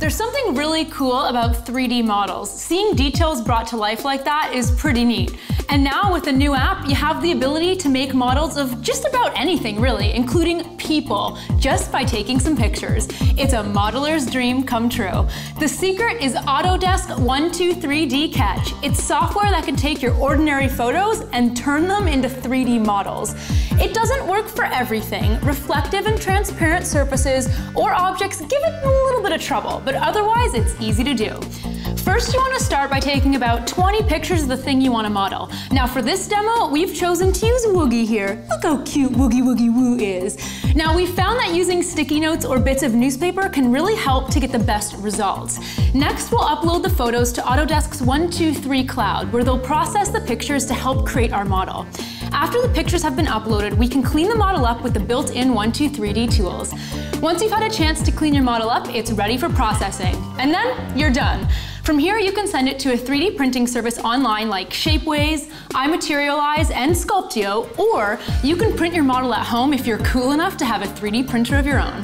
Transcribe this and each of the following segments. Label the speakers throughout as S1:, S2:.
S1: There's something really cool about 3D models. Seeing details brought to life like that is pretty neat. And now with the new app, you have the ability to make models of just about anything really, including people, just by taking some pictures. It's a modeler's dream come true. The secret is Autodesk 123D Catch. It's software that can take your ordinary photos and turn them into 3D models. It doesn't work for everything. Reflective and transparent surfaces or objects give it a little bit of trouble, but otherwise it's easy to do. First, you want to start by taking about 20 pictures of the thing you want to model. Now for this demo, we've chosen to use Woogie here. Look how cute Woogie Woogie Woo is. Now we found that using sticky notes or bits of newspaper can really help to get the best results. Next, we'll upload the photos to Autodesk's 123 Cloud, where they'll process the pictures to help create our model. After the pictures have been uploaded, we can clean the model up with the built-in 123D tools. Once you've had a chance to clean your model up, it's ready for processing. And then you're done. From here, you can send it to a 3D printing service online like Shapeways, iMaterialise, and Sculpteo, or you can print your model at home if you're cool enough to have a 3D printer of your own.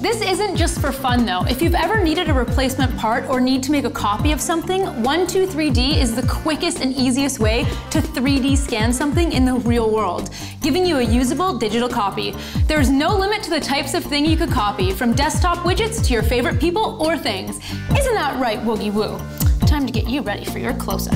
S1: This isn't just for fun though. If you've ever needed a replacement part or need to make a copy of something, 123D is the quickest and easiest way to 3D scan something in the real world, giving you a usable digital copy. There's no limit to the types of thing you could copy, from desktop widgets to your favorite people or things. Isn't that right, Woogie Woo? Time to get you ready for your close-up.